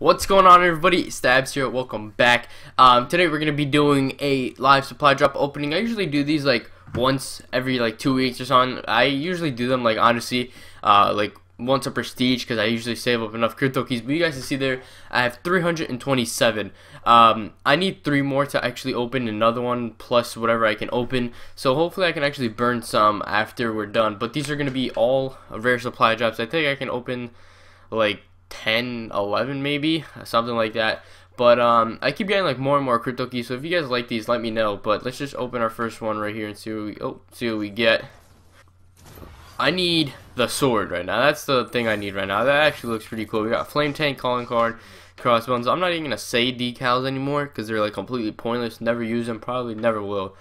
What's going on everybody? Stabz here, welcome back. Um, today we're going to be doing a live supply drop opening. I usually do these like once every like two weeks or something. I usually do them like honestly, uh, like once a prestige because I usually save up enough crypto keys. But you guys can see there, I have 327. Um, I need three more to actually open another one plus whatever I can open. So hopefully I can actually burn some after we're done. But these are going to be all rare supply drops. I think I can open like 10, 11 maybe, something like that. But um, I keep getting like more and more crypto keys. So if you guys like these, let me know. But let's just open our first one right here and see what we oh see what we get. I need the sword right now. That's the thing I need right now. That actually looks pretty cool. We got flame tank, calling card, crossbones. I'm not even gonna say decals anymore because they're like completely pointless. Never use them. Probably never will.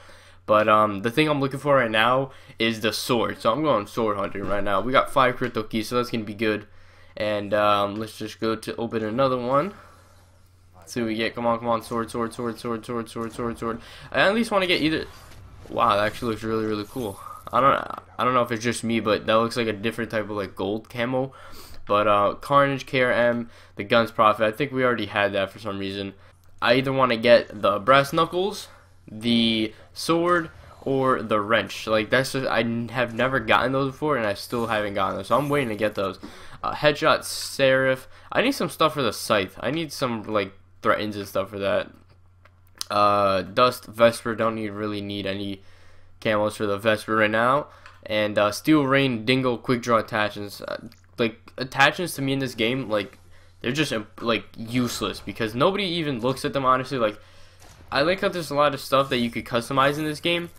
But um, the thing I'm looking for right now is the sword. So I'm going sword hunting right now. We got five crypto keys, so that's gonna be good. And um, let's just go to open another one. see what we get. Come on, come on. Sword, sword, sword, sword, sword, sword, sword, sword. I at least want to get either. Wow, that actually looks really, really cool. I don't, I don't know if it's just me, but that looks like a different type of like gold camo. But uh, Carnage, KRM, the Guns Prophet. I think we already had that for some reason. I either want to get the brass knuckles, the sword, or the wrench. Like that's just I have never gotten those before, and I still haven't gotten those. So I'm waiting to get those. Uh, headshot Seraph. I need some stuff for the scythe. I need some like threatens and stuff for that. Uh, Dust Vesper. Don't need really need any camos for the Vesper right now. And uh, Steel Rain Dingo, Quick Draw attachments. Uh, like attachments to me in this game, like they're just like useless because nobody even looks at them honestly. Like I like how there's a lot of stuff that you could customize in this game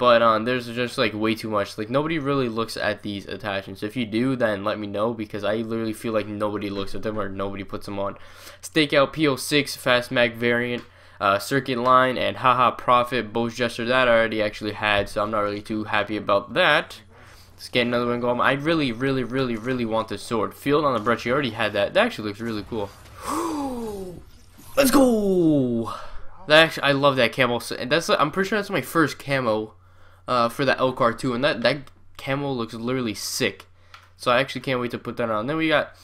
but um, there's just like way too much. Like nobody really looks at these attachments. If you do, then let me know because I literally feel like nobody looks at them or nobody puts them on. Stakeout PO6 Fast Mag variant, uh, Circuit Line, and Haha Profit Boast Jester that I already actually had, so I'm not really too happy about that. Let's get another one going. I really, really, really, really want this sword. Field on the brush, you already had that. That actually looks really cool. Let's go! That actually, I love that camo. That's I'm pretty sure that's my first camo uh, for the L-CAR too, and that that camo looks literally sick. So I actually can't wait to put that on. Then we got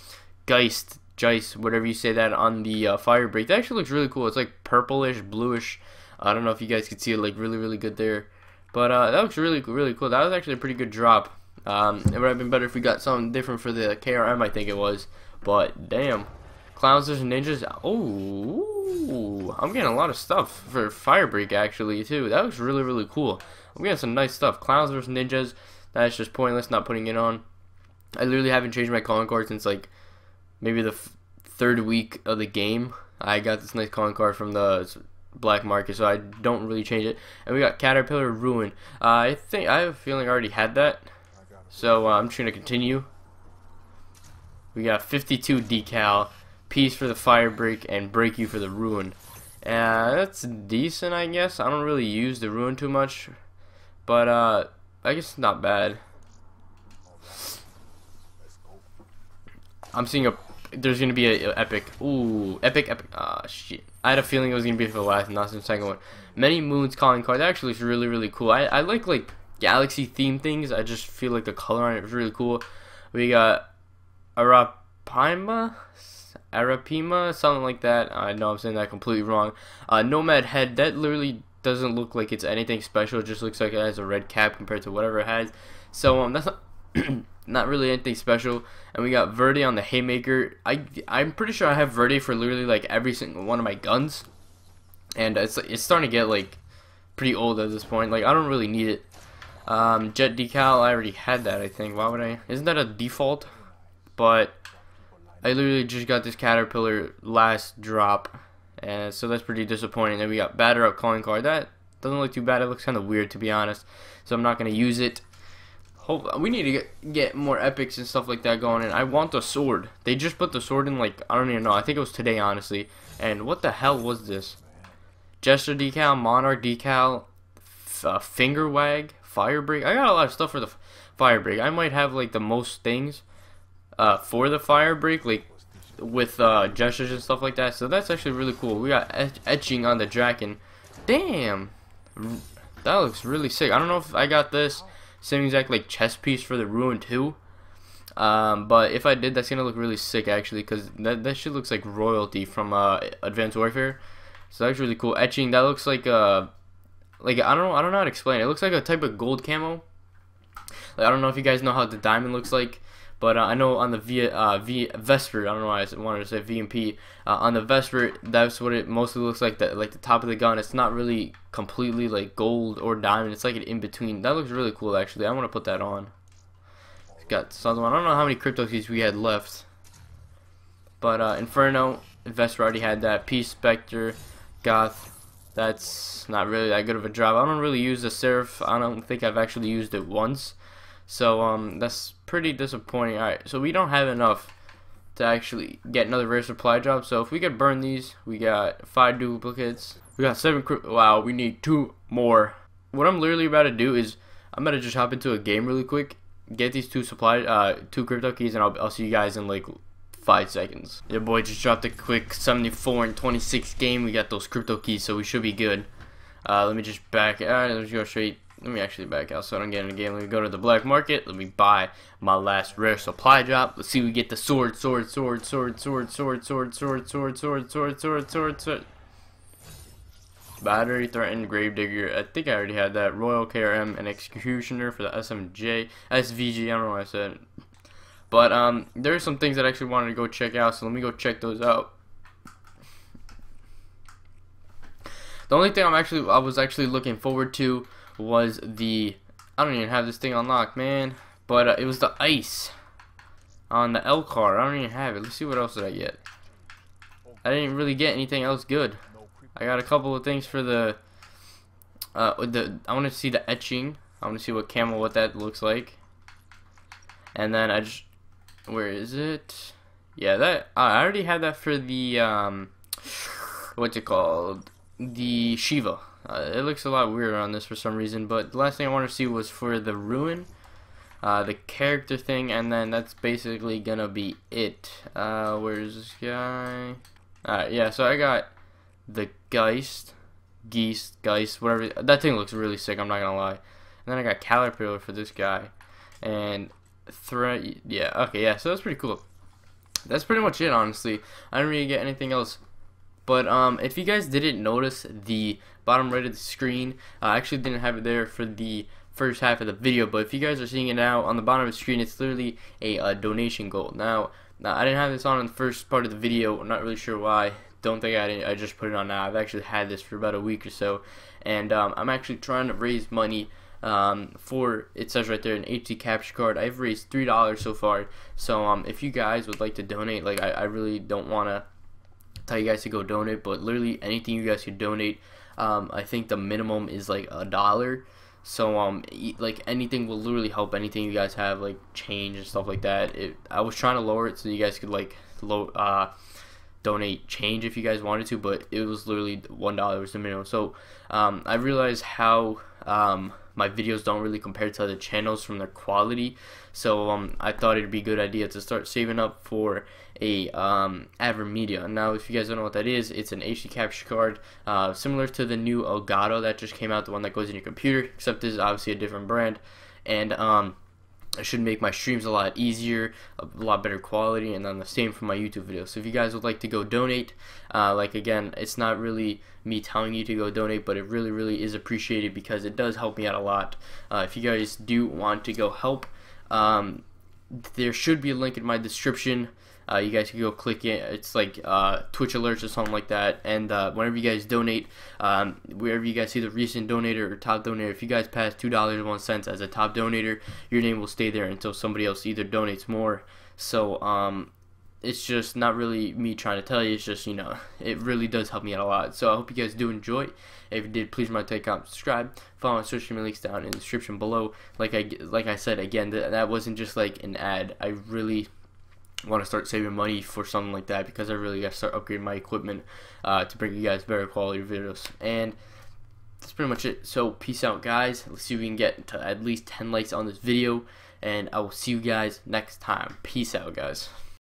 Geist, Geist, whatever you say that on the uh, Firebreak. That actually looks really cool. It's like purplish, bluish. I don't know if you guys can see it like really, really good there. But uh, that looks really, really cool. That was actually a pretty good drop. Um, it would have been better if we got something different for the KRM, I think it was. But damn. Clowns and Ninjas. Oh, I'm getting a lot of stuff for Firebreak actually too. That looks really, really cool. I'm getting some nice stuff. Clowns versus Ninjas. That's just pointless not putting it on. I literally haven't changed my calling card since like maybe the third week of the game. I got this nice calling card from the black market, so I don't really change it. And we got Caterpillar Ruin. Uh, I think I have a feeling I already had that, so uh, I'm just gonna continue. We got 52 decal, piece for the Firebreak, and break you for the ruin. Uh, that's decent, I guess. I don't really use the ruin too much. But, uh, I guess not bad. I'm seeing a, there's to be a, a, epic, ooh, epic, epic, ah, oh, shit. I had a feeling it was to be for the last, not the second one. Many Moons calling card, actually is really, really cool. I, I like, like, galaxy theme things. I just feel like the color on it is really cool. We got Arapima, Arapima, something like that. I know I'm saying that completely wrong. Uh, Nomad Head, that literally doesn't look like it's anything special. It just looks like it has a red cap compared to whatever it has. So um, that's not not really anything special. And we got Verde on the Haymaker. I I'm pretty sure I have Verde for literally like every single one of my guns, and it's it's starting to get like pretty old at this point. Like I don't really need it. Um, jet decal, I already had that. I think. Why would I? Isn't that a default? But I literally just got this caterpillar last drop and so that's pretty disappointing. Then we got batter up calling card. That doesn't look too bad. It looks kind of weird to be honest. So I'm not gonna use it. Hope we need to get, get more epics and stuff like that going. And I want the sword. They just put the sword in like I don't even know. I think it was today honestly. And what the hell was this? Jester decal, Monarch decal, uh, finger wag, Firebreak. I got a lot of stuff for the Firebreak. I might have like the most things uh, for the Firebreak. Like with uh, gestures and stuff like that. So that's actually really cool. We got et etching on the dragon. Damn, that looks really sick. I don't know if I got this same exact like chess piece for the ruin too. Um, but if I did, that's gonna look really sick actually, cause that that shit looks like royalty from uh, Advanced Warfare. So that's really cool. Etching that looks like uh, like I don't know I don't know how to explain. It. it looks like a type of gold camo. Like, I don't know if you guys know how the diamond looks like. But uh, I know on the v, uh, v Vesper, I don't know why I wanted to say VMP. Uh, on the Vesper, that's what it mostly looks like. That like the top of the gun. It's not really completely like gold or diamond. It's like an in between. That looks really cool actually. I want to put that on. It's got something. I don't know how many crypto keys we had left. But uh, Inferno, Vesper already had that. Peace Spectre, Goth. That's not really that good of a job. I don't really use the Seraph. I don't think I've actually used it once. So um, that's pretty disappointing. Alright, so we don't have enough to actually get another rare supply job. So if we could burn these, we got five duplicates. We got seven. Wow, we need two more. What I'm literally about to do is I'm gonna just hop into a game really quick, get these two supply, uh, two crypto keys, and I'll, I'll see you guys in like five seconds. Your boy just dropped a quick 74 and 26 game. We got those crypto keys, so we should be good. Uh, let me just back. Alright, let's go straight let me actually back out so I don't get in the game. Let me go to the black market. Let me buy my last rare supply drop. Let's see we get the sword, sword, sword, sword, sword, sword, sword, sword, sword, sword, sword, sword, sword, sword. Battery, Threatened, Gravedigger. I think I already had that. Royal KRM and Executioner for the SMJ. SVG, I don't know what I said. But um, there are some things that I actually wanted to go check out, so let me go check those out. The only thing I'm actually I was actually looking forward to was the I don't even have this thing unlocked, man. But uh, it was the ice on the L-CAR. I don't even have it. Let's see what else did I get. I didn't really get anything else good. I got a couple of things for the uh the I want to see the etching. I want to see what camel what that looks like. And then I just where is it? Yeah, that I already had that for the um what's it called? The Shieva. Uh, it looks a lot weirder on this for some reason, but the last thing I want to see was for the Ruin, uh, the character thing, and then that's basically gonna be it. Uh, where's this guy? Alright, yeah, so I got the Geist, Geist, Geist, whatever. That thing looks really sick, I'm not gonna lie. And then I got Caterpillar for this guy, and Threat, yeah, okay, yeah, so that's pretty cool. That's pretty much it, honestly. I didn't really get anything else but um, if you guys didn't notice the bottom right of the screen, I actually didn't have it there for the first half of the video, but if you guys are seeing it now on the bottom of the screen, it's literally a, a donation goal. Now, now, I didn't have this on in the first part of the video. I'm not really sure why. Don't think I didn't. I just put it on now. I've actually had this for about a week or so, and um, I'm actually trying to raise money um, for it says right there an HD capture card. I've raised three dollars so far. So um, if you guys would like to donate, like I, I really don't want to tell you guys to go donate, but literally anything you guys could donate. Um, I think the minimum is like a dollar. So um, like anything will literally help. Anything you guys have like change and stuff like that. It, I was trying to lower it so you guys could like low uh donate change if you guys wanted to, but it was literally one dollar was the minimum. So um, I realized how um my videos don't really compare to other channels from their quality. So um, I thought it'd be a good idea to start saving up for a um, Avermedia. Now, if you guys don't know what that is, it's an HD capture card uh, similar to the new Elgato that just came out, the one that goes in your computer, except this is obviously a different brand. And um, it should make my streams a lot easier, a lot better quality, and then the same for my YouTube videos. So if you guys would like to go donate, uh, like again, it's not really me telling you to go donate, but it really, really is appreciated because it does help me out a lot. Uh, if you guys do want to go help, um, there should be a link in my description uh, you guys can go click it. It's like uh, Twitch alerts or something like that. And uh, whenever you guys donate, um, wherever you guys see the recent donator or top donator, if you guys pass two dollars one cent as a top donator, your name will stay there until somebody else either donates more. So um, it's just not really me trying to tell you. It's just you know it really does help me out a lot. So I hope you guys do enjoy. If you did, please to take comment, subscribe, follow my social media links down in the description below. Like I like I said again, that that wasn't just like an ad. I really want to start saving money for something like that because I really got to start upgrading my equipment uh, to bring you guys better quality videos. And that's pretty much it. So peace out, guys. Let's see if we can get to at least 10 likes on this video. And I will see you guys next time. Peace out, guys.